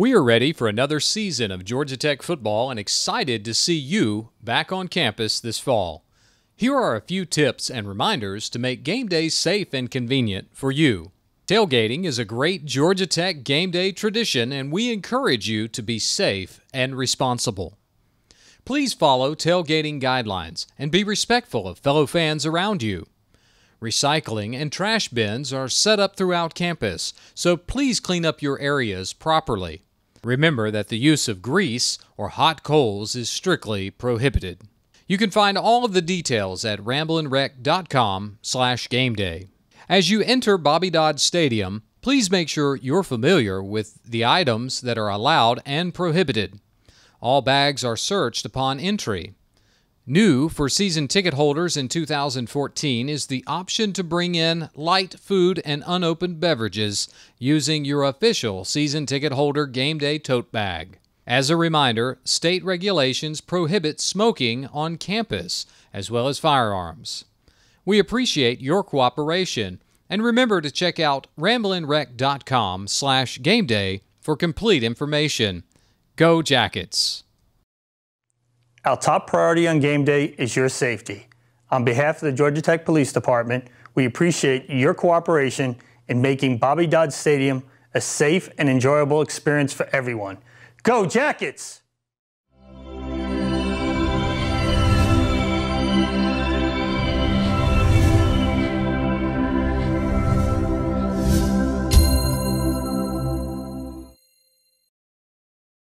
We are ready for another season of Georgia Tech football and excited to see you back on campus this fall. Here are a few tips and reminders to make game days safe and convenient for you. Tailgating is a great Georgia Tech game day tradition, and we encourage you to be safe and responsible. Please follow tailgating guidelines and be respectful of fellow fans around you. Recycling and trash bins are set up throughout campus, so please clean up your areas properly. Remember that the use of grease or hot coals is strictly prohibited. You can find all of the details at ramblinwreck.com slash gameday. As you enter Bobby Dodd Stadium, please make sure you're familiar with the items that are allowed and prohibited. All bags are searched upon entry. New for season ticket holders in 2014 is the option to bring in light food and unopened beverages using your official season ticket holder game day tote bag. As a reminder, state regulations prohibit smoking on campus as well as firearms. We appreciate your cooperation and remember to check out ramblinwreck.com slash game day for complete information. Go Jackets! Our top priority on game day is your safety. On behalf of the Georgia Tech Police Department, we appreciate your cooperation in making Bobby Dodd Stadium a safe and enjoyable experience for everyone. Go Jackets!